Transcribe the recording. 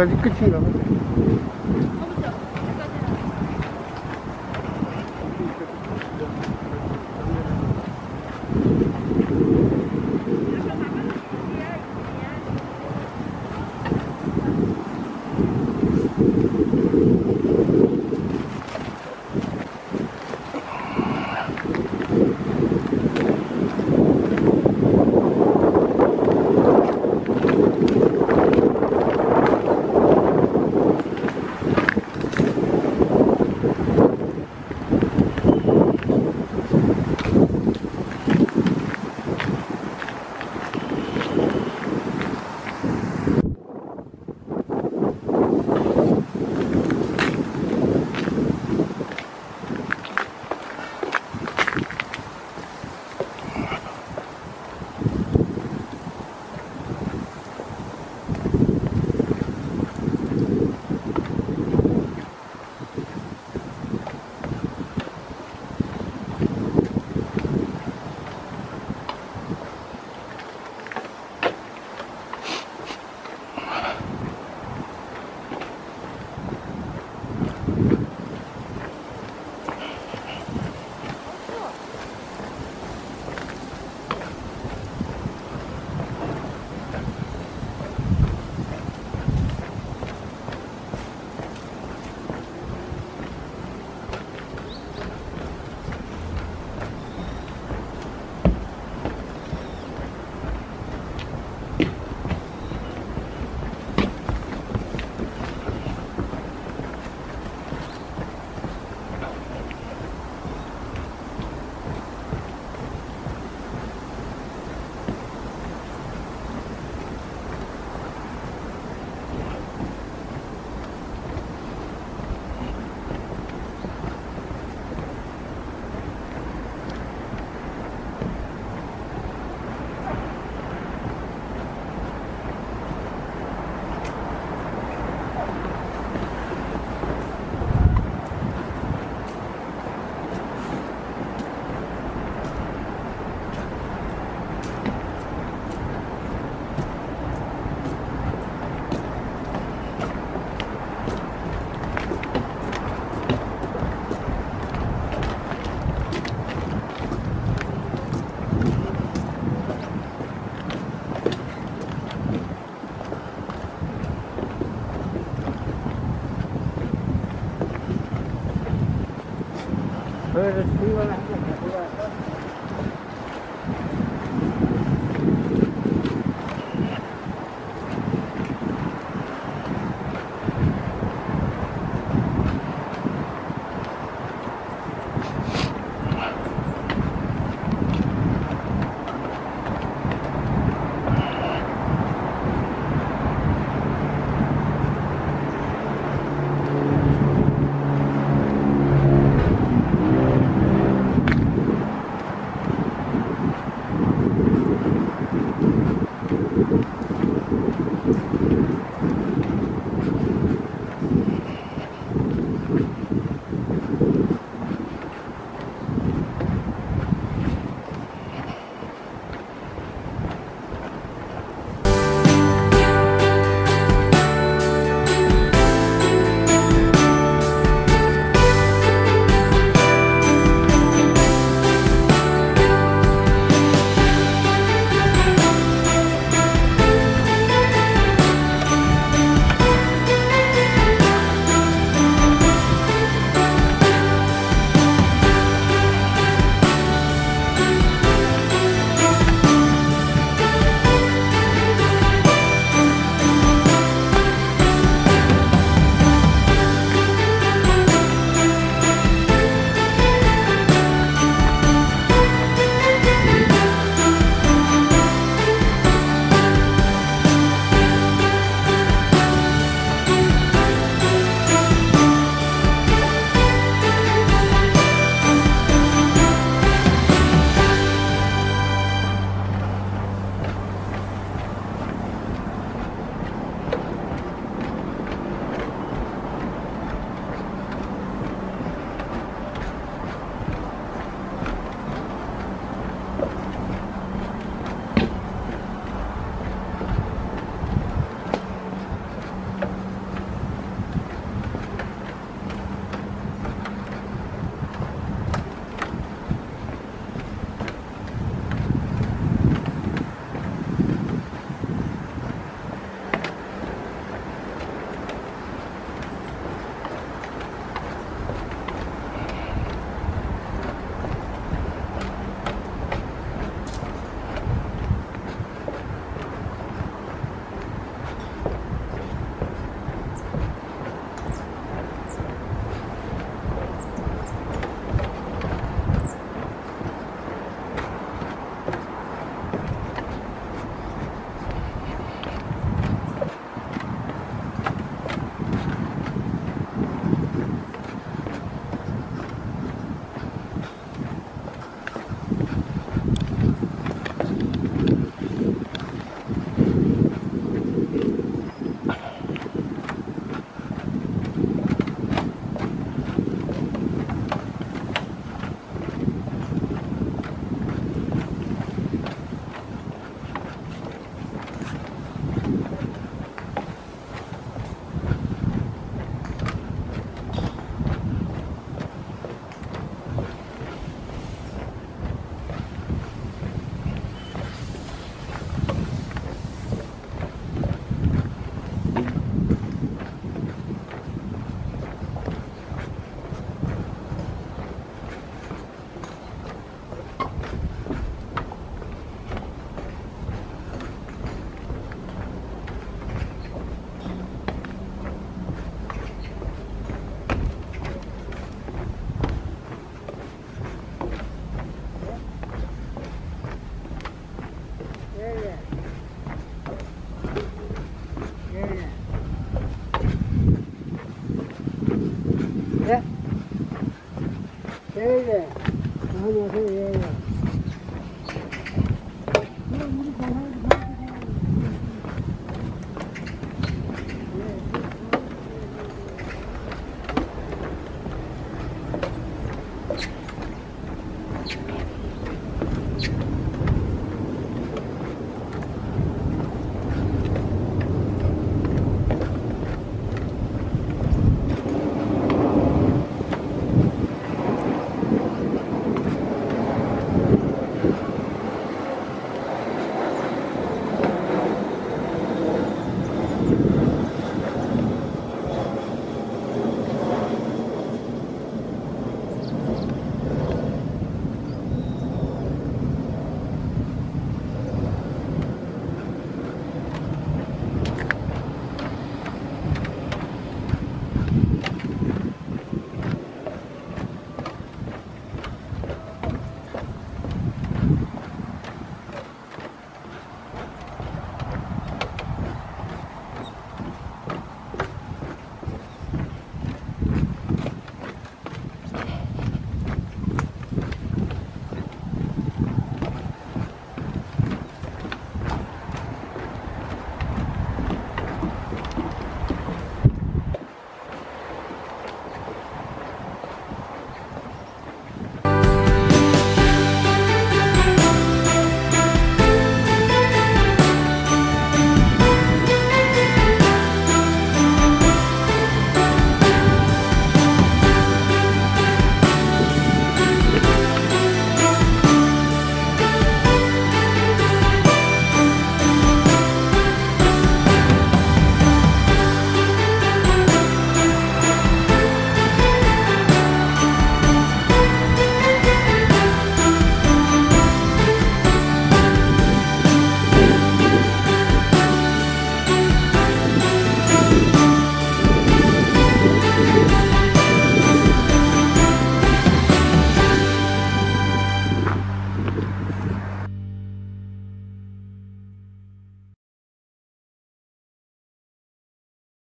여기까지 끝인가 봐. 거